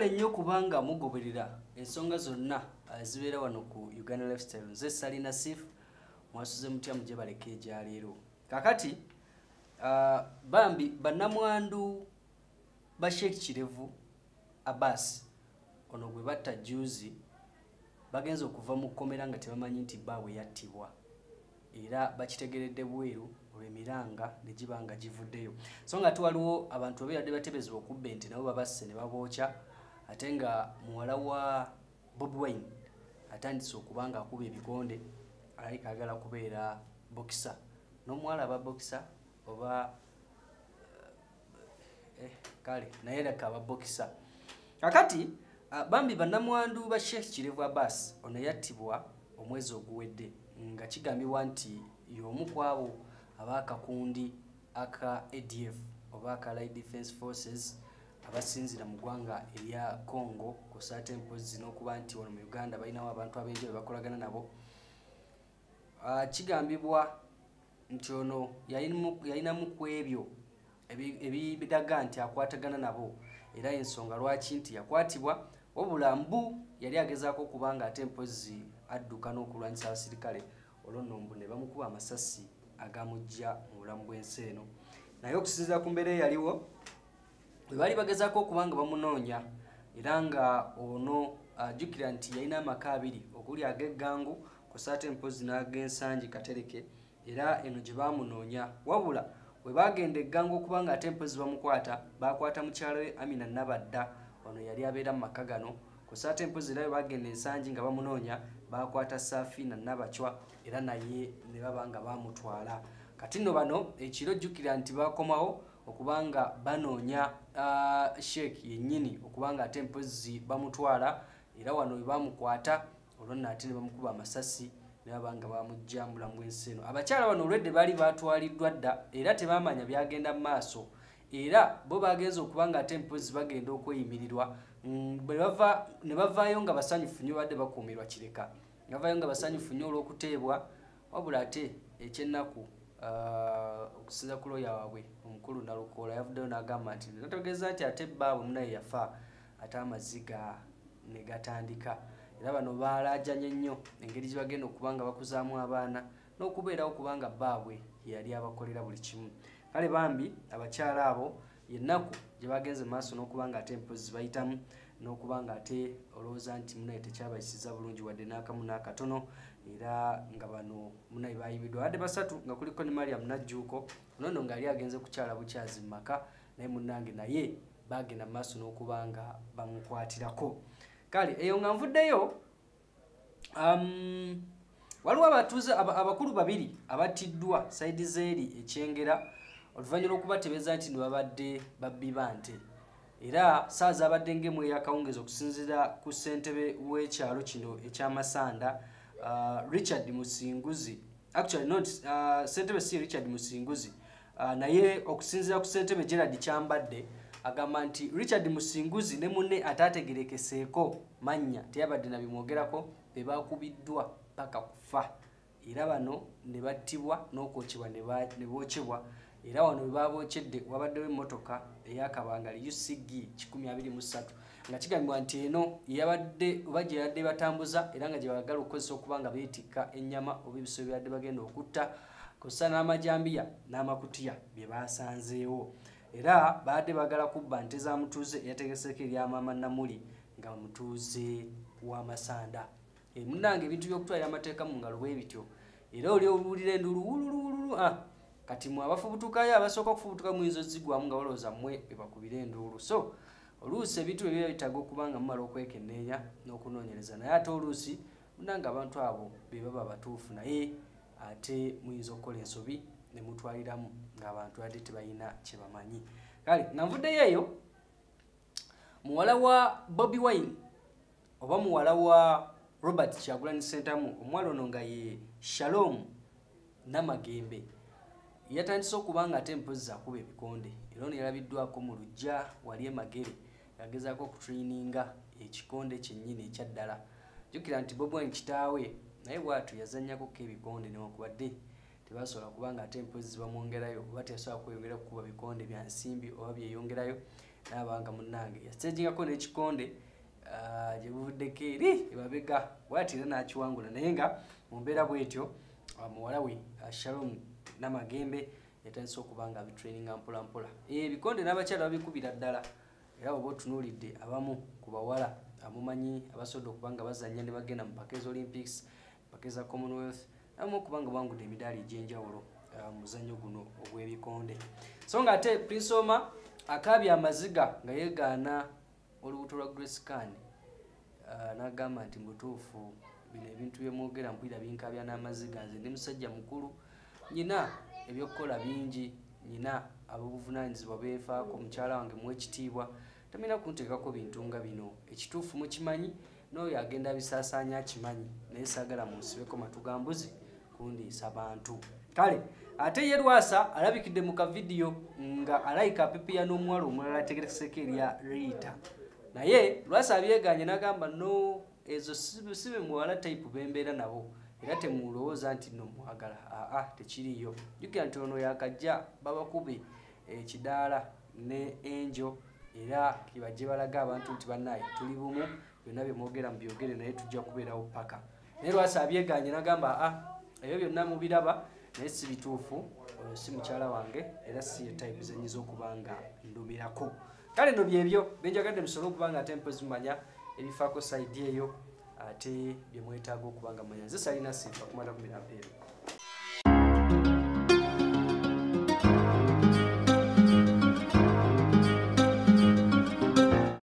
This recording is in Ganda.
mwebale nnyo kubanga mugoberera ensonga zonna uh, zibeera wano ku uganda lifestyle. Nze salina sif mwasuze mutya mugye baleka egyaleero kakati uh, bambi bannamwandu ba sheek kirevu abbas ono gwe batta juzi bagenza okuva mu kkomera nga tebamanyi nti baabwe yattibwa. Era bakitegeredde bweru olwemiranga ne giba nga givuddeyo. So nga ate waliwo abantu babeeradde batebezebwa okubba ente nabo babasse ne babookya ate nga muwala wa bobi wine atandise okuba nga akuba ebikonde alayika agala kubeera bokisa n'omuwala aba bokisa oba eh, kale naye leka aba bokisa kakati uh, bambi bannamwandu ba sheikh kirevu abbas ono yattibwa omwezi oguwedde nga kigambibwa nti y'omu ku abo ab'akakundi aka adf oba aka light defense forces abasinzira mu ggwanga erya congo kusaate empozi n'okuba nti wano mu uganda balinawo abantu ab'enjawulo bakolagana nabo uh, kigambibwa nti ono yalinamu ku ebyo ebi- ebiraga nti akwatagana nabo. Era ensonga lwaki nti yakwatibwa? Wabula mbu yali agezaako okuba nga ate mpozi adduka n'okulwanyisa abasirikale olwo nno mbu ne bamukuba amasasi agamujja mu bulamu bw'ensi eno. Naye okusinziira ku mbeera eyaliwo bwe baali bagezaako okuba nga bamunoonya era nga ono ajjukira nti yalina amaka abiri okuli ag'eggangu kusaate empozi n'ag'ensangi katereke era eno gye baamunoonya. Wabula bwe bagenda eggangu okuba nga ate empozi bamukwata bakwata mukyala we amina nabadda ono yali abeera mu maka gano. Kusaate empozi era bwe bagenda ensangi nga bamunoonya bakwata safiina nabacwa era naye ne baba nga bamutwala kati nno bano ekiro jjukira nti bakomawo okuba nga banoonya sheek yennyini okuba nga ate empozi bamutwala era wano we bamukwata olwo nno ate ne bamukuba amasasi ne baba nga bamujja mu bulamu bw'ensi eno. Abakyala bano olwedde baali batwaliddwa dda era tebamanya byagenda mu maaso. Era bo bagenza okuba nga ate empozi bagenda okweyimirirwa. Mm, ne bavaayo nga basanyufu nnyo badde bakuumirwa kireka. Ne bavaayo nga basanyufu nnyo olw'okuteebwa wabula ate ekyennaku okusinza ku looya waabwe omukulu nalukoola yavuddeyo n'agamba nti nategeeza nti ate baabwe munaye yafa ate amaziga ne gatandika. Era bano baalajanye nnyo engeri gye bagenda okuba nga bakuzaamu abaana n'okubeerawo kubanga baabwe yeyali abakolera buli kimu. Kale bambi abakyala abo yennaku gye bagenze mu maaso n'okuba nga ate empozi bayitamu n'okuba nga ate olowooza nti munaye tekyabayisiza bulungi wadde n'akamu n'akatono era nga bano munaye bayimiddwa badde basatu nga kuliko ne mariam najjuuko nono nga yali agenze kukyala bukyazi mu maka naye munnange naye bagenda mu maaso n'okuba nga bamukwatirako kale eyo nga nvuddeyo um, waliwo abatuuze aba- abakulu babiri abattiddwa saidi zeeri ekyengera oluvannyuma lw'okubatebeza nti nebabadde babbi ba nte era saa zabadde ngemu eyakawungezi okusinziira ku ssentebe w'ekyalo kino ekyamasanda uh, richard musinguzi. Actually not uh, ssentebe si richard musinguzi. Uh, naye okusinziira ku ssentebe gerard kyambadde agamba nti richard musinguzi ne munne ataategerekeseeko mannya teyabadde nabimwogerako be bakubiddwa paka kufa era bano ne battibwa n'okwokyebwa ne bookyebwa era wano we babookyedde wabaddewo emmotoka eyakabangali ucg 123 nga kigambibwa nti eno yabadde oba gye yabadde batambuza era nga gye bagala okukozesa okuba nga beetikka ennyama oba ebisolo byabadde bagenda okutta kussa n'amajambiya n'amakutiya bye basanzeewo era baadde bagala kubba nte za mutuuze eyategeseeko eryamaama namuli nga mutuuze w'amasanda E, munnange ebintu by'okutwalira amateeka mu ngalo bwe bityo. Era oli owulira enduulu wululuwululu ah, kati mwe abafubutukayo abasooka okufubutuka muyinza ozigwamu nga balowooza mmwe bebakubira enduulu. So oluusi ebintu ebyo bitaaga okuba nga mumala okwekenneenya n'okunoonyereza. Naye ate oluusi munnange abantu abo be baba abatuufu naye ate muyinza okukola ensobi ne mutwaliramu ng'abantu ate tebalina kye bamanyi. Kale nga nvuddeyo eyo muwala wa bobi wine oba muwala wa robert kyagulanyi sentamu omuwala ono nga ye shalom namagembe yatandise okuba nga ate mpozi akuba ebikonde. Era ono yalabiddwako mu lujja wali emagere yagezaako okutraininga ekikonde kyennyini ekyaddala. Jjukira nti bobi wine kitaawe naye bwatyo yazannyakoko ebikonde newakubadde tebasobola kubanga ate empozi zibamwongerayo oba teyasobola kweyongera kukuba bikonde bya nsimbi oba byeyongerayo nabanga munange yastagingako n'ekikonde ah, gyebuvuddeko eri ebabega bwati era nakiwangula. Naye nga mumbeera bwetyo ah, muwala we ah, shalom namagembe yatandise okuba nga abitraininga mpolampola ebikonde n'abakyala babikubira ddala era oba otunuulidde abamu ku bawala amumanyi abasobodde okuba nga bazanya ne bagenda mu paka olympics paka eza commonwealth abamu okuba nga bangudde emidaali egy'enjawulo ah, mu muzannyo guno ogw'ebikonde. So nga ate prince oma akaabya amaziga nga yeegaana olubuto lwa grace can Ah, n'agamba nti mutuufu bino ebintu byemwogera mpulira binkabya n'amaziga nze ndi musajja mukulu nyina ebyokukola bingi nyina abobuvunanyizibwa beefaako mukyala wange muwa ekitiibwa tamina kunteekako bintu nga bino. Ekituufu mukimanyi n'oyo agenda bisaasaanya akimanyi naye saagala munsibeko matugambuzi kundiisa bantu. Kale ate ye lwasa alabikidde mu kavidiyo nga alayika apipiya n'omuwala omulala ategereseko erya riita naye lwasa abyeganye n'agamba no ezo si- si be muwala type bembeera nabo era temulowooza nti no mwagala aa tekiriyo jukira nti ono yakajja babakube ekidaala ne enjo era kibajje balaga abantu nti bannaye tuli bumu byonna byemwogera mubyogere naye tujja kubeerawo paka. Naye lwasa abyeganye n'agamba aa ebyo byonna mubiraba naye si bituufu oyo si mukyala wange era si ye type zenyiza okuba nga ndumirako. Kale no byebyo benjagadde musobole okuba nga ate mpozi mumanya ebifaako saidi eyo ate byemwetaaga okuba nga manya nze salina sifa kumala ku mirambo ebyo